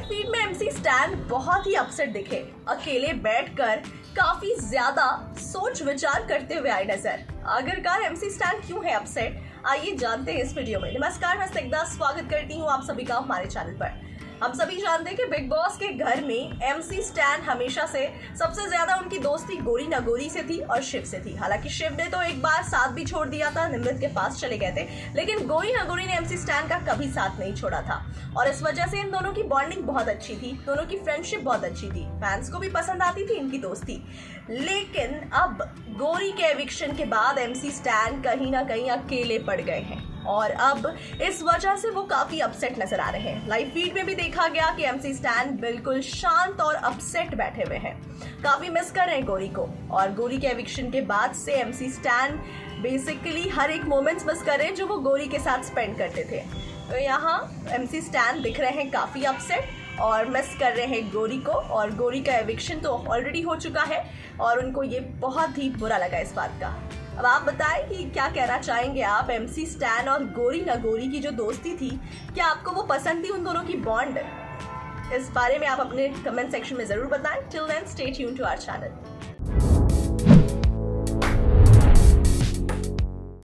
Feed में MC stand बहुत ही upset दिखे। अकेले बैठकर काफ़ी ज़्यादा सोच विचार करते हुए आए नज़र। आखिरकार एमसी स्टैन क्यों है अपसेट आइए जानते हैं इस वीडियो में। नमस्कार, मैं सिकदा स्वागत करती हूँ आप सभी का हमारे चैनल पर। हम सभी जानते हैं कि बिग बॉस के घर में एमसी स्टैन हमेशा से सबसे ज़्यादा उनकी दोस्ती गोरी नगोरी से थी और शिव से थी। हालाँकि शिव ने तो एक बार साथ भी छोड़ दिया था, निमृत के पास चले गए थे, लेकिन गोरी नगोरी ने एमसी स्टैन का कभी साथ नहीं छोड़ा था। और इस वजह से इन दोनों की बॉन्डिंग बहुत अच्छी थी, दोनों की फ्रेंडशिप बहुत अच्छी थी। फैंस को भी पसंद आती थी इनकी दोस्ती। लेकिन अब गोरी के एविक्शन के बाद एमसी स्टैन कहीं ना कहीं अकेले पड़ गए हैं। और अब इस वजह से वो काफ़ी अपसेट नज़र आ रहे हैं। लाइव फ़ीड में भी देखा गया कि एमसी स्टैन बिल्कुल शांत और अपसेट बैठे हुए हैं। काफ़ी मिस कर रहे हैं गोरी को। और गोरी के एविक्शन के बाद से एमसी स्टैन बेसिकली हर एक मोमेंट्स मिस कर रहे हैं जो वो गोरी के साथ स्पेंड करते थे। तो यहाँ एमसी स्टैन दिख रहे हैं काफ़ी अपसेट और मिस कर रहे हैं गोरी को। और गोरी का एविक्शन तो ऑलरेडी हो चुका है और उनको ये बहुत ही बुरा लगा इस बात का। अब आप बताएँ कि क्या कहना चाहेंगे आप एमसी स्टैन और गोरी नगोरी की जो दोस्ती थी, क्या आपको वो पसंद थी उन दोनों की बॉन्ड इस बारे में आप अपने कमेंट सेक्शन में ज़रूर बताएँ। Till then stay tune to our channel